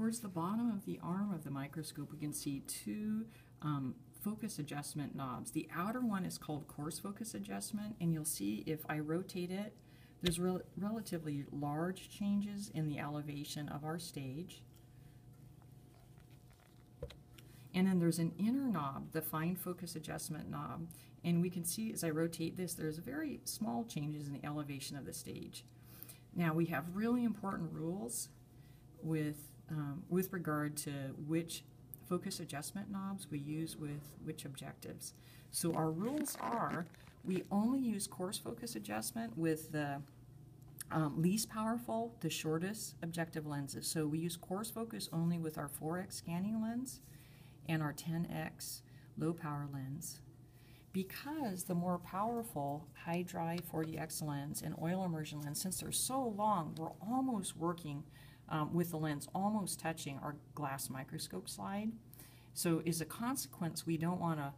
towards the bottom of the arm of the microscope, we can see two um, focus adjustment knobs. The outer one is called coarse focus adjustment, and you'll see if I rotate it, there's rel relatively large changes in the elevation of our stage. And then there's an inner knob, the fine focus adjustment knob, and we can see as I rotate this, there's very small changes in the elevation of the stage. Now we have really important rules with, um, with regard to which focus adjustment knobs we use with which objectives. So our rules are we only use coarse focus adjustment with the um, least powerful, the shortest objective lenses. So we use coarse focus only with our 4x scanning lens and our 10x low power lens. Because the more powerful high dry 40x lens and oil immersion lens, since they're so long, we're almost working um, with the lens almost touching our glass microscope slide. So as a consequence, we don't want to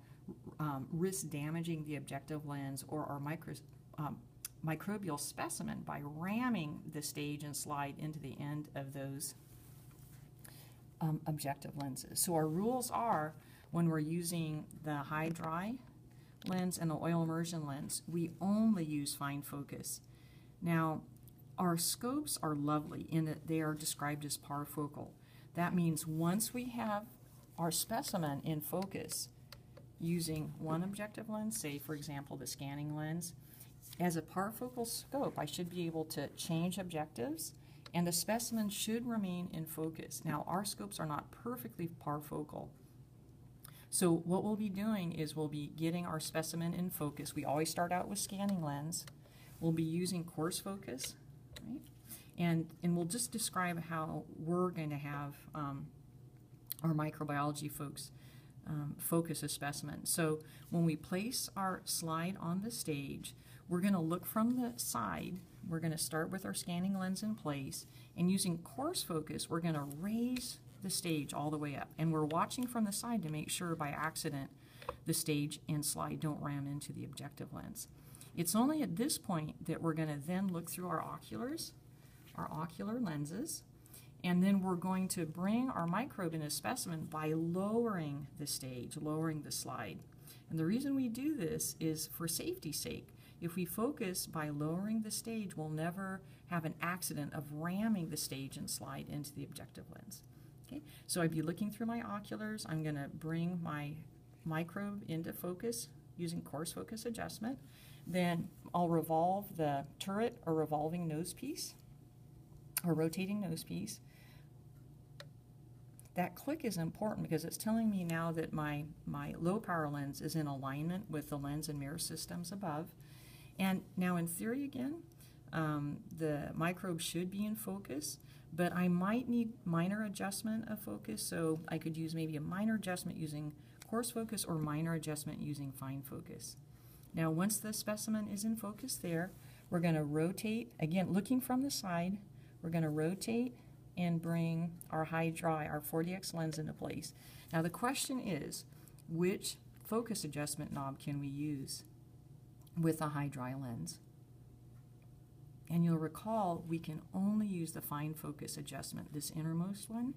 um, risk damaging the objective lens or our micro, um, microbial specimen by ramming the stage and slide into the end of those um, objective lenses. So our rules are when we're using the high dry lens and the oil immersion lens, we only use fine focus. Now, our scopes are lovely in that they are described as parfocal. That means once we have our specimen in focus using one objective lens, say for example the scanning lens, as a parfocal scope I should be able to change objectives and the specimen should remain in focus. Now our scopes are not perfectly parfocal. So what we'll be doing is we'll be getting our specimen in focus. We always start out with scanning lens. We'll be using coarse focus right? And, and we'll just describe how we're going to have um, our microbiology folks um, focus a specimen. So when we place our slide on the stage, we're going to look from the side. We're going to start with our scanning lens in place, and using coarse focus, we're going to raise the stage all the way up. And we're watching from the side to make sure by accident the stage and slide don't ram into the objective lens. It's only at this point that we're going to then look through our oculars, our ocular lenses, and then we're going to bring our microbe in a specimen by lowering the stage, lowering the slide. And the reason we do this is for safety's sake. If we focus by lowering the stage, we'll never have an accident of ramming the stage and slide into the objective lens. Okay, so I'd be looking through my oculars. I'm going to bring my microbe into focus using coarse focus adjustment. Then I'll revolve the turret or revolving nose piece or rotating nose piece. That click is important because it's telling me now that my, my low power lens is in alignment with the lens and mirror systems above. And now in theory again, um, the microbe should be in focus, but I might need minor adjustment of focus, so I could use maybe a minor adjustment using coarse focus or minor adjustment using fine focus. Now once the specimen is in focus there, we're going to rotate, again looking from the side, we're going to rotate and bring our high dry, our 40x lens into place. Now the question is, which focus adjustment knob can we use with a high dry lens? And you'll recall we can only use the fine focus adjustment, this innermost one,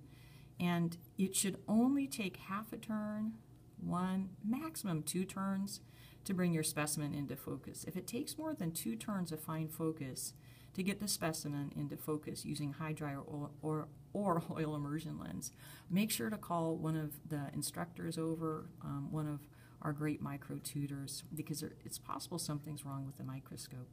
and it should only take half a turn, one, maximum two turns to bring your specimen into focus. If it takes more than two turns of fine focus to get the specimen into focus using high dry or, or, or oil immersion lens, make sure to call one of the instructors over, um, one of our great micro tutors, because it's possible something's wrong with the microscope.